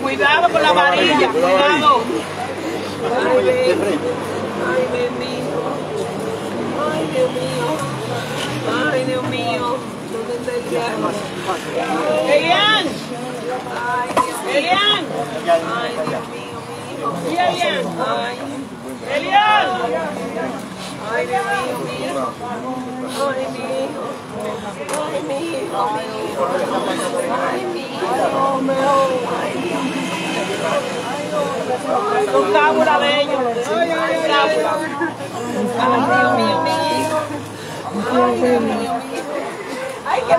Cuidado con la varilla, cuidado. Ay, Dios mío. Ay, Dios mío. Ay, Dios mío. ¿Dónde está el diablo? Elian, Ay, Dios mío. Elian, Ay, Dios mío, mi hijo. Elian, Ay, Elian. ay, Dios mío, mi hijo. Ay, mi hijo. Con cábula. Ay. Ay, que.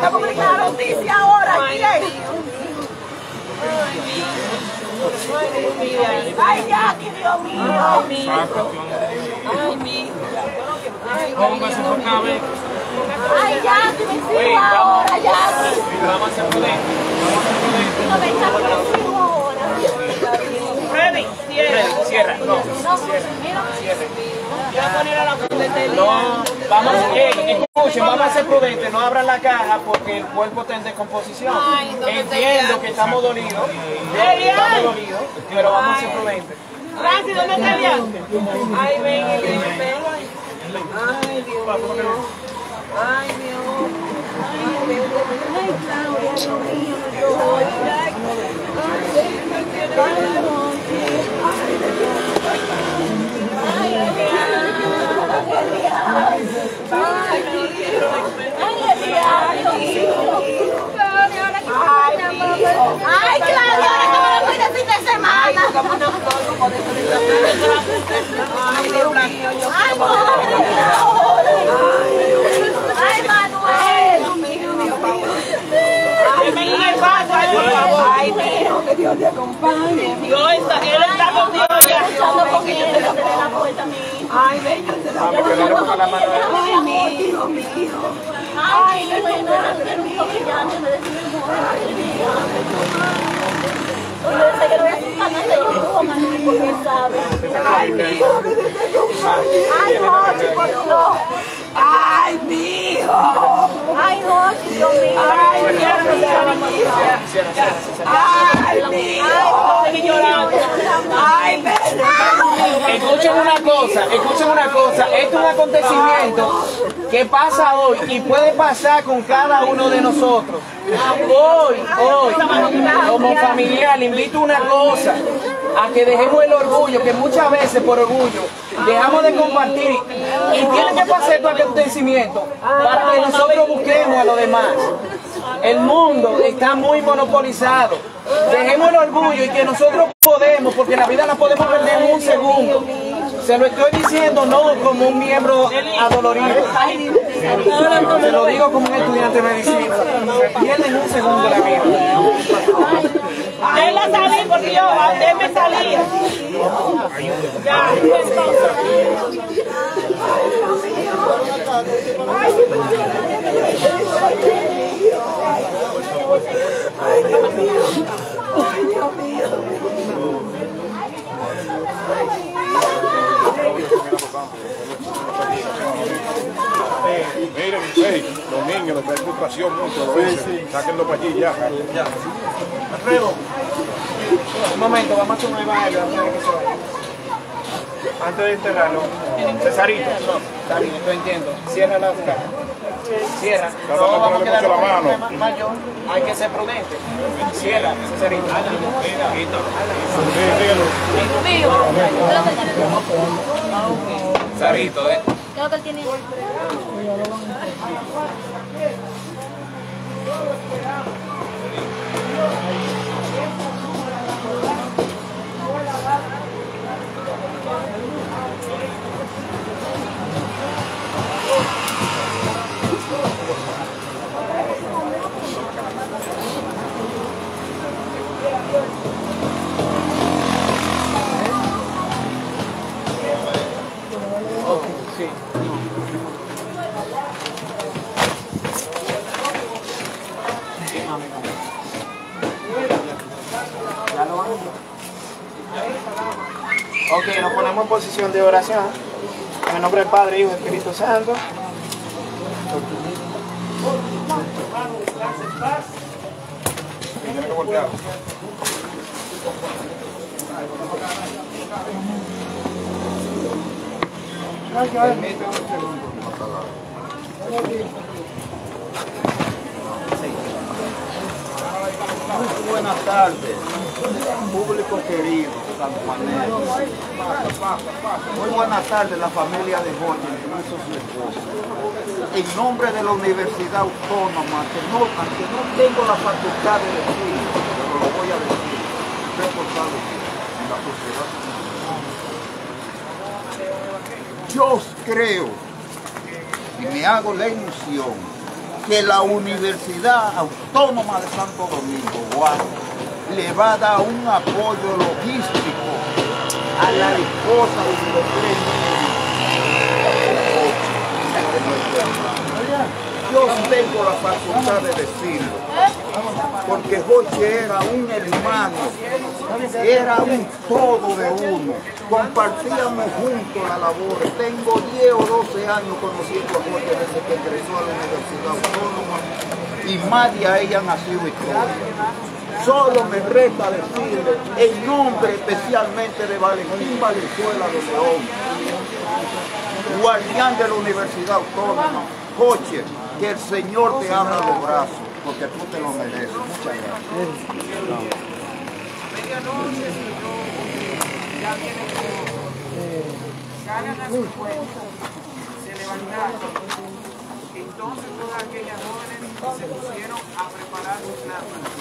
Dios mío. Ay. Ay, Póngase por una vez. Ay, Jackie, mis hijos ahora, Jackie. Vamos a hacer prudente. No me hijos ahora. Freddy, cierra. Cierra. No. No. Voy a poner a la No, vamos, eh, escuchen, vamos a ser prudentes, no abran la caja porque el cuerpo está en descomposición. Ay, ¿dónde está Entiendo que estamos dolidos, estamos dolidos, pero vamos a ser prudentes. Francis, ¿dónde está? Ay, ven, ven. Ay, Dios mío. Ay, Dios. Ay, ven, ven. Ay, Claudia, Dios mío, no llores. Ay, ven, ven, ven. Ay, Claudia, ahora que me lo fui de fin de semana. Ay, Dios mío, yo Ay, madre, Ay, Manuel. Ven en el vaso, ay, por favor. Ay, mi hijo, que Dios te acompañe. mi Dios está, él está contigo ya. Ay, ven, yo te la la mano. Ay, mi hijo, mi hijo. Ay, me. Ay, mi hijo, Dios. Ay, por Dios. Ay, mi hijo. Ay, no, Dios mío. Ay, mi hijo. Ay. Escuchen una cosa, escuchen una cosa, esto es un acontecimiento que pasa hoy y puede pasar con cada uno de nosotros. Hoy, hoy, como familiar, le invito a una cosa, a que dejemos el orgullo, que muchas veces por orgullo dejamos de compartir y tiene que pasar este acontecimiento para que nosotros busquemos a los demás. El mundo está muy monopolizado. Dejemos el orgullo y que nosotros podemos, porque la vida la podemos perder en un segundo. Se lo estoy diciendo no como un miembro adolorido. Se lo digo como un estudiante de medicina. Se pierde en un segundo la vida. Déjala salir porque yo, déjeme salir. Hey, los niños les da preocupación mucho, lo dicen. Sáquenlo para allí ya. Alfredo, un momento, vamos a hacer un evangelio antes de que se vaya. Antes de enterrarlo, Cesarito, no, está bien, yo entiendo. Cierra la boca. Cierra. No vamos a quedar la mano. mayor. Hay que ser prudente. Cierra, Cesarito. Sí, dígalo. Creo que él tiene. Nos ponemos en posición de oración. En el nombre del Padre, Hijo y Espíritu Santo. Muy buenas tardes, público querido, sanjuanero. Muy buenas tardes, la familia de Jorge, incluso su esposa. En nombre de la Universidad Autónoma, que no, aunque no tengo la facultad de decir, pero lo voy a decir, responsable en la sociedad. Yo creo y me hago la ilusión que la Universidad Autónoma de Santo Domingo, UAS, le va a dar un apoyo logístico a la esposa de los tres. Yo tengo la facultad de decirlo, porque Joche era un hermano, era un todo de uno, compartíamos juntos la labor. Tengo 10 o 12 años conociendo a Jorge desde que ingresó a la Universidad Autónoma y más de ahí han nacido historias. Solo me resta decirle en nombre especialmente de Valentín Valenzuela de León, guardián de la Universidad Autónoma, Coche, que el Señor te abra los brazos, porque tú te lo mereces. Muchas gracias. Salgan a sus puestos, se levantaron. Entonces todas aquellas jóvenes se pusieron a preparar sus lámparas.